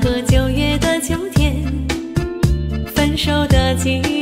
个九月的秋天，分手的季。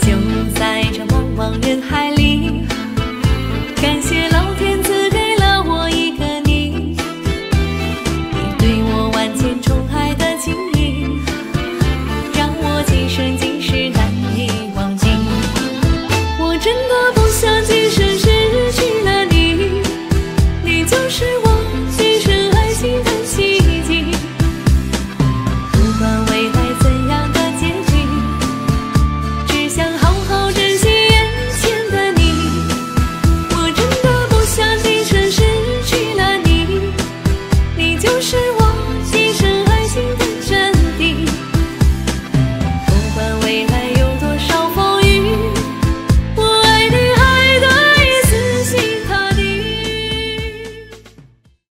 就在这茫茫人海